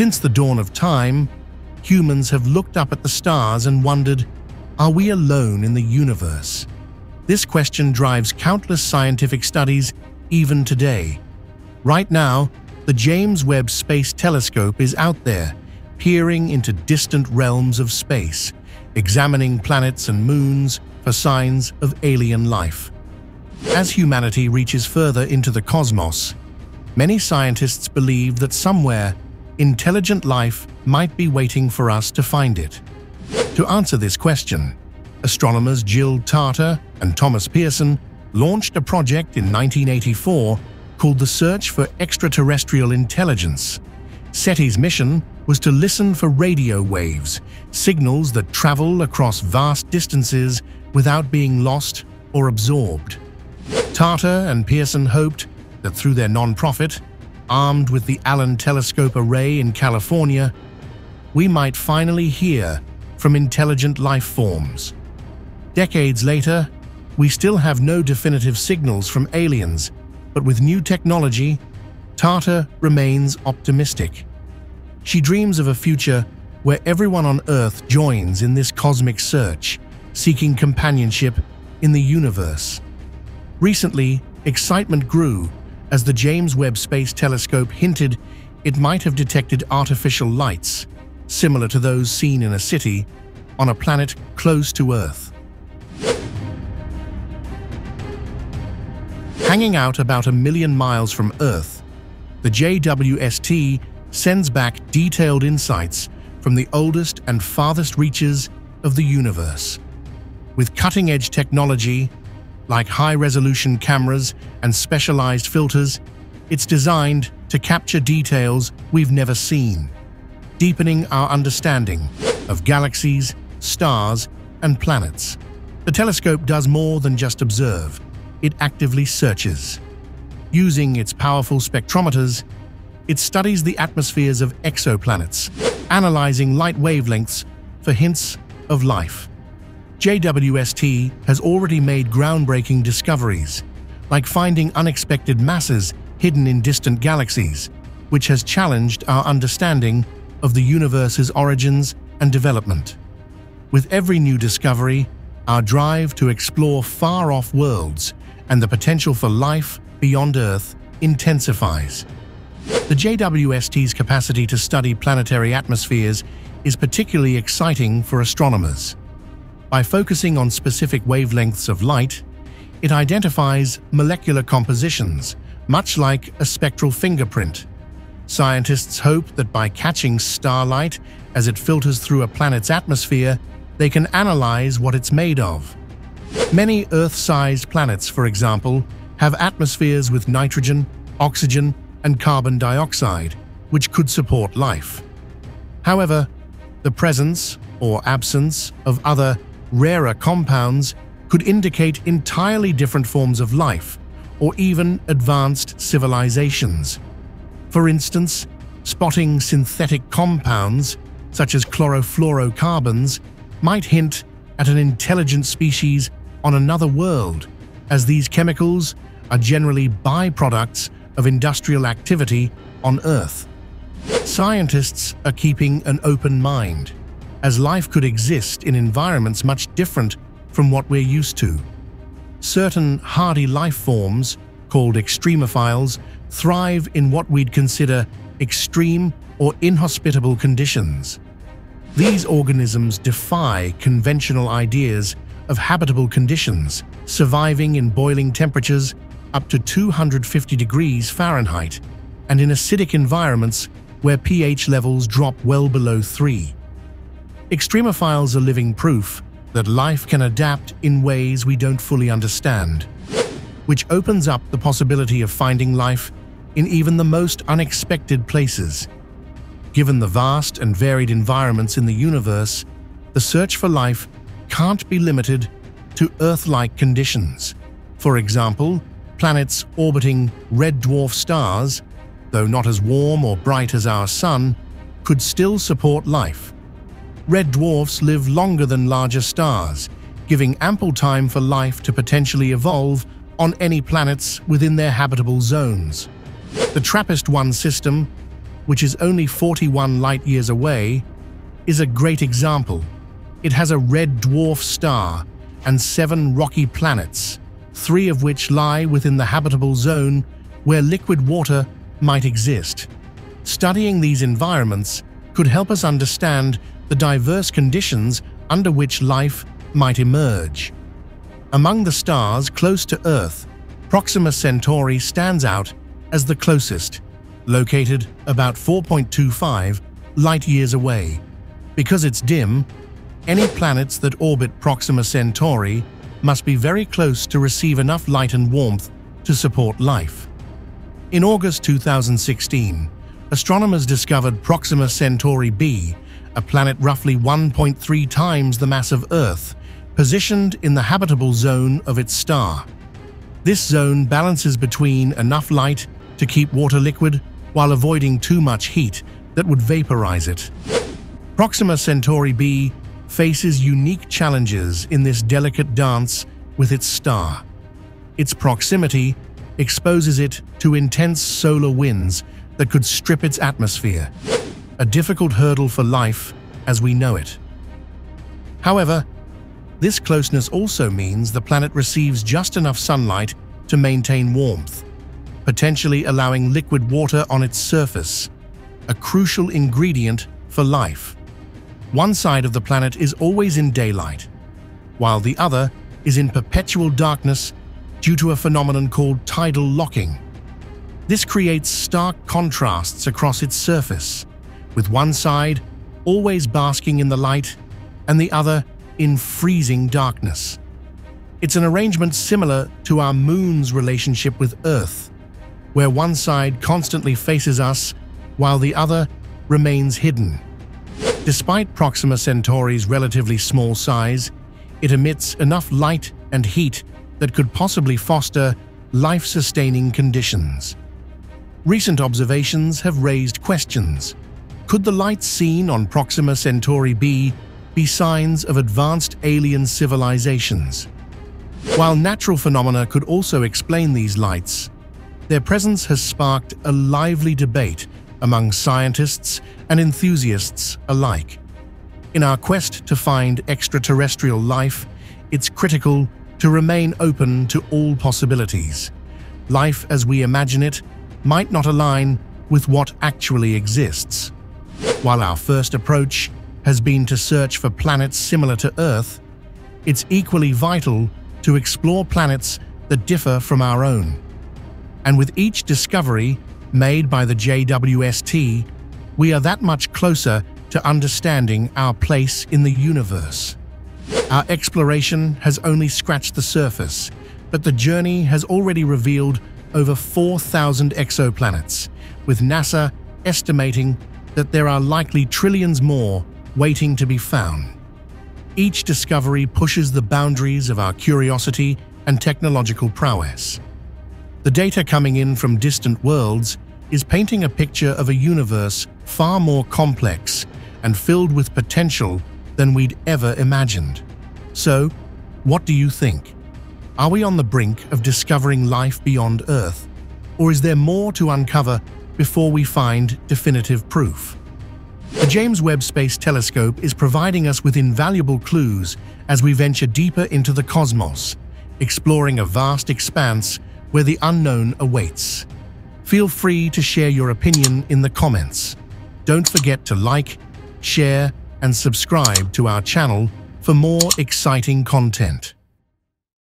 Since the dawn of time, humans have looked up at the stars and wondered, are we alone in the universe? This question drives countless scientific studies even today. Right now, the James Webb Space Telescope is out there, peering into distant realms of space, examining planets and moons for signs of alien life. As humanity reaches further into the cosmos, many scientists believe that somewhere intelligent life might be waiting for us to find it. To answer this question, astronomers Jill Tarter and Thomas Pierson launched a project in 1984 called the Search for Extraterrestrial Intelligence. SETI's mission was to listen for radio waves, signals that travel across vast distances without being lost or absorbed. Tarter and Pierson hoped that through their non-profit, armed with the Allen Telescope Array in California, we might finally hear from intelligent life forms. Decades later, we still have no definitive signals from aliens, but with new technology, Tarter remains optimistic. She dreams of a future where everyone on Earth joins in this cosmic search, seeking companionship in the universe. Recently, excitement grew as the James Webb Space Telescope hinted it might have detected artificial lights, similar to those seen in a city, on a planet close to Earth. Hanging out about a million miles from Earth, the JWST sends back detailed insights from the oldest and farthest reaches of the universe. With cutting-edge technology, like high-resolution cameras and specialized filters, it's designed to capture details we've never seen, deepening our understanding of galaxies, stars, and planets. The telescope does more than just observe it actively searches. Using its powerful spectrometers, it studies the atmospheres of exoplanets, analyzing light wavelengths for hints of life. JWST has already made groundbreaking discoveries, like finding unexpected masses hidden in distant galaxies, which has challenged our understanding of the universe's origins and development. With every new discovery, our drive to explore far-off worlds and the potential for life beyond Earth intensifies. The JWST's capacity to study planetary atmospheres is particularly exciting for astronomers. By focusing on specific wavelengths of light, it identifies molecular compositions, much like a spectral fingerprint. Scientists hope that by catching starlight as it filters through a planet's atmosphere, they can analyze what it's made of. Many Earth-sized planets, for example, have atmospheres with nitrogen, oxygen, and carbon dioxide, which could support life. However, the presence or absence of other, rarer compounds could indicate entirely different forms of life or even advanced civilizations. For instance, spotting synthetic compounds, such as chlorofluorocarbons, might hint at an intelligent species on another world, as these chemicals are generally byproducts of industrial activity on Earth. Scientists are keeping an open mind, as life could exist in environments much different from what we're used to. Certain hardy life forms, called extremophiles, thrive in what we'd consider extreme or inhospitable conditions. These organisms defy conventional ideas of habitable conditions, surviving in boiling temperatures up to 250 degrees Fahrenheit and in acidic environments where pH levels drop well below 3. Extremophiles are living proof that life can adapt in ways we don't fully understand, which opens up the possibility of finding life in even the most unexpected places. Given the vast and varied environments in the universe, the search for life can't be limited to Earth-like conditions. For example, planets orbiting red dwarf stars, though not as warm or bright as our Sun, could still support life. Red dwarfs live longer than larger stars, giving ample time for life to potentially evolve on any planets within their habitable zones. The TRAPPIST-1 system which is only 41 light-years away, is a great example. It has a red dwarf star and seven rocky planets, three of which lie within the habitable zone where liquid water might exist. Studying these environments could help us understand the diverse conditions under which life might emerge. Among the stars close to Earth, Proxima Centauri stands out as the closest, located about 4.25 light-years away. Because it's dim, any planets that orbit Proxima Centauri must be very close to receive enough light and warmth to support life. In August 2016, astronomers discovered Proxima Centauri b, a planet roughly 1.3 times the mass of Earth, positioned in the habitable zone of its star. This zone balances between enough light to keep water liquid while avoiding too much heat that would vaporize it. Proxima Centauri b faces unique challenges in this delicate dance with its star. Its proximity exposes it to intense solar winds that could strip its atmosphere, a difficult hurdle for life as we know it. However, this closeness also means the planet receives just enough sunlight to maintain warmth, potentially allowing liquid water on its surface, a crucial ingredient for life. One side of the planet is always in daylight, while the other is in perpetual darkness due to a phenomenon called tidal locking. This creates stark contrasts across its surface, with one side always basking in the light and the other in freezing darkness. It's an arrangement similar to our moon's relationship with Earth, where one side constantly faces us while the other remains hidden. Despite Proxima Centauri's relatively small size, it emits enough light and heat that could possibly foster life-sustaining conditions. Recent observations have raised questions. Could the lights seen on Proxima Centauri b be signs of advanced alien civilizations? While natural phenomena could also explain these lights, their presence has sparked a lively debate among scientists and enthusiasts alike. In our quest to find extraterrestrial life, it's critical to remain open to all possibilities. Life as we imagine it might not align with what actually exists. While our first approach has been to search for planets similar to Earth, it's equally vital to explore planets that differ from our own. And with each discovery, made by the JWST, we are that much closer to understanding our place in the universe. Our exploration has only scratched the surface, but the journey has already revealed over 4,000 exoplanets, with NASA estimating that there are likely trillions more waiting to be found. Each discovery pushes the boundaries of our curiosity and technological prowess. The data coming in from distant worlds is painting a picture of a universe far more complex and filled with potential than we'd ever imagined. So, what do you think? Are we on the brink of discovering life beyond Earth? Or is there more to uncover before we find definitive proof? The James Webb Space Telescope is providing us with invaluable clues as we venture deeper into the cosmos, exploring a vast expanse where the unknown awaits. Feel free to share your opinion in the comments. Don't forget to like, share, and subscribe to our channel for more exciting content.